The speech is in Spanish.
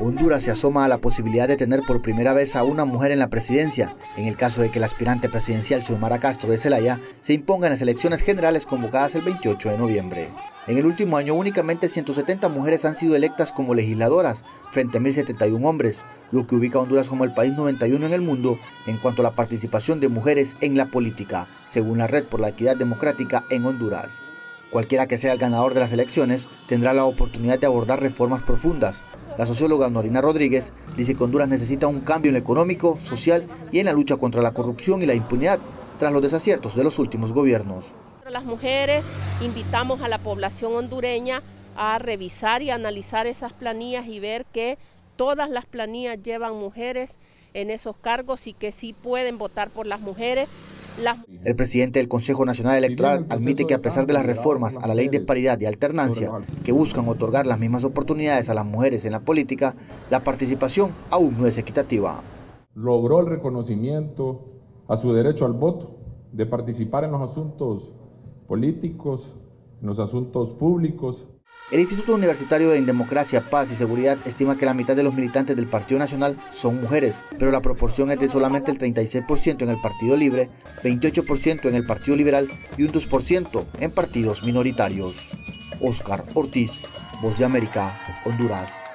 Honduras se asoma a la posibilidad de tener por primera vez a una mujer en la presidencia, en el caso de que el aspirante presidencial Xiomara Castro de Celaya se imponga en las elecciones generales convocadas el 28 de noviembre. En el último año únicamente 170 mujeres han sido electas como legisladoras, frente a 1.071 hombres, lo que ubica a Honduras como el país 91 en el mundo en cuanto a la participación de mujeres en la política, según la Red por la Equidad Democrática en Honduras. Cualquiera que sea el ganador de las elecciones tendrá la oportunidad de abordar reformas profundas. La socióloga Norina Rodríguez dice que Honduras necesita un cambio en lo económico, social y en la lucha contra la corrupción y la impunidad tras los desaciertos de los últimos gobiernos. Las mujeres invitamos a la población hondureña a revisar y analizar esas planillas y ver que todas las planillas llevan mujeres en esos cargos y que sí pueden votar por las mujeres. El presidente del Consejo Nacional Electoral admite que a pesar de las reformas a la ley de paridad y alternancia que buscan otorgar las mismas oportunidades a las mujeres en la política, la participación aún no es equitativa. Logró el reconocimiento a su derecho al voto, de participar en los asuntos políticos, en los asuntos públicos, el Instituto Universitario de Democracia, Paz y Seguridad estima que la mitad de los militantes del Partido Nacional son mujeres, pero la proporción es de solamente el 36% en el Partido Libre, 28% en el Partido Liberal y un 2% en partidos minoritarios. Oscar Ortiz, Voz de América, Honduras.